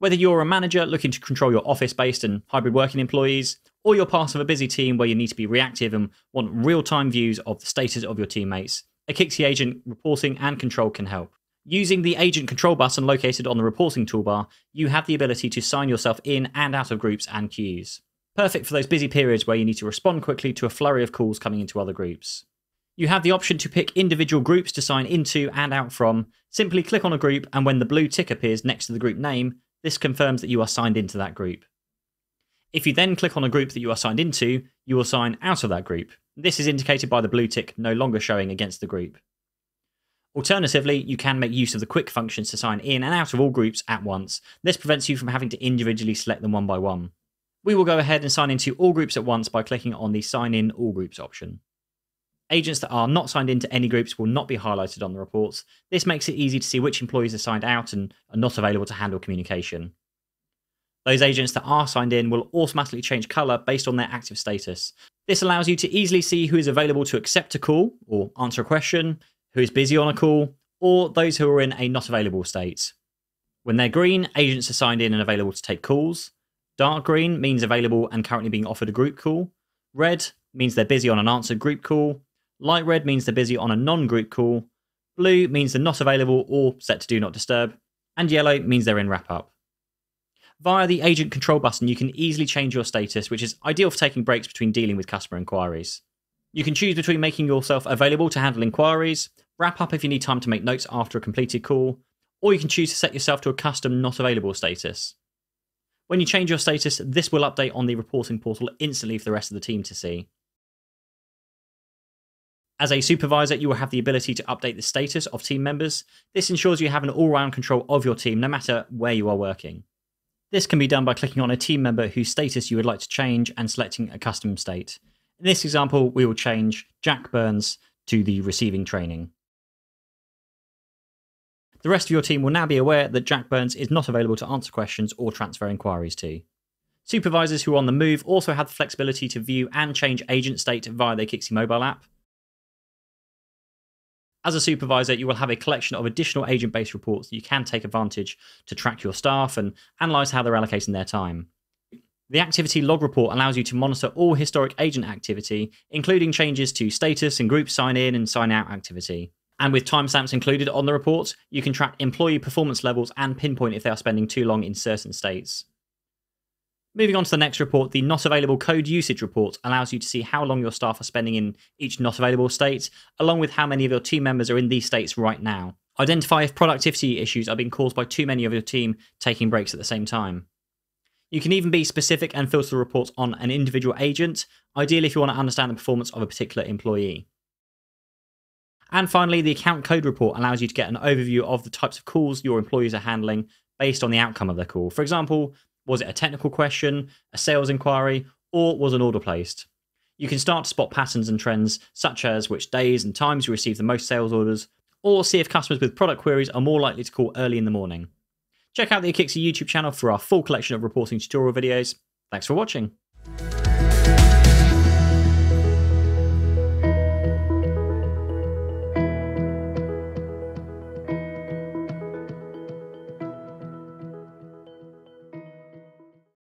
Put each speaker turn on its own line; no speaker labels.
Whether you're a manager looking to control your office based and hybrid working employees, or you're part of a busy team where you need to be reactive and want real time views of the status of your teammates, Akixi agent reporting and control can help. Using the agent control button located on the reporting toolbar, you have the ability to sign yourself in and out of groups and queues. Perfect for those busy periods where you need to respond quickly to a flurry of calls coming into other groups. You have the option to pick individual groups to sign into and out from. Simply click on a group, and when the blue tick appears next to the group name, this confirms that you are signed into that group. If you then click on a group that you are signed into, you will sign out of that group. This is indicated by the blue tick no longer showing against the group. Alternatively, you can make use of the quick functions to sign in and out of all groups at once. This prevents you from having to individually select them one by one. We will go ahead and sign into all groups at once by clicking on the Sign in All Groups option. Agents that are not signed into any groups will not be highlighted on the reports. This makes it easy to see which employees are signed out and are not available to handle communication. Those agents that are signed in will automatically change colour based on their active status. This allows you to easily see who is available to accept a call or answer a question, who is busy on a call, or those who are in a not available state. When they're green, agents are signed in and available to take calls. Dark green means available and currently being offered a group call. Red means they're busy on an answered group call. Light red means they're busy on a non group call. Blue means they're not available or set to do not disturb. And yellow means they're in wrap up. Via the agent control button, you can easily change your status, which is ideal for taking breaks between dealing with customer inquiries. You can choose between making yourself available to handle inquiries, wrap up if you need time to make notes after a completed call, or you can choose to set yourself to a custom not available status. When you change your status, this will update on the reporting portal instantly for the rest of the team to see. As a supervisor, you will have the ability to update the status of team members. This ensures you have an all round control of your team no matter where you are working. This can be done by clicking on a team member whose status you would like to change and selecting a custom state. In this example, we will change Jack Burns to the receiving training. The rest of your team will now be aware that Jack Burns is not available to answer questions or transfer inquiries to. Supervisors who are on the move also have the flexibility to view and change agent state via their Kixi mobile app. As a supervisor, you will have a collection of additional agent based reports that you can take advantage to track your staff and analyze how they're allocating their time. The activity log report allows you to monitor all historic agent activity, including changes to status and group sign in and sign out activity. And with timestamps included on the report, you can track employee performance levels and pinpoint if they are spending too long in certain states. Moving on to the next report, the not available code usage report allows you to see how long your staff are spending in each not available state, along with how many of your team members are in these states right now. Identify if productivity issues are being caused by too many of your team taking breaks at the same time. You can even be specific and filter the reports on an individual agent, ideally if you want to understand the performance of a particular employee. And finally, the account code report allows you to get an overview of the types of calls your employees are handling based on the outcome of their call. For example, was it a technical question, a sales inquiry, or was an order placed? You can start to spot patterns and trends, such as which days and times you receive the most sales orders, or see if customers with product queries are more likely to call early in the morning. Check out the Akixi YouTube channel for our full collection of reporting tutorial videos. Thanks for watching.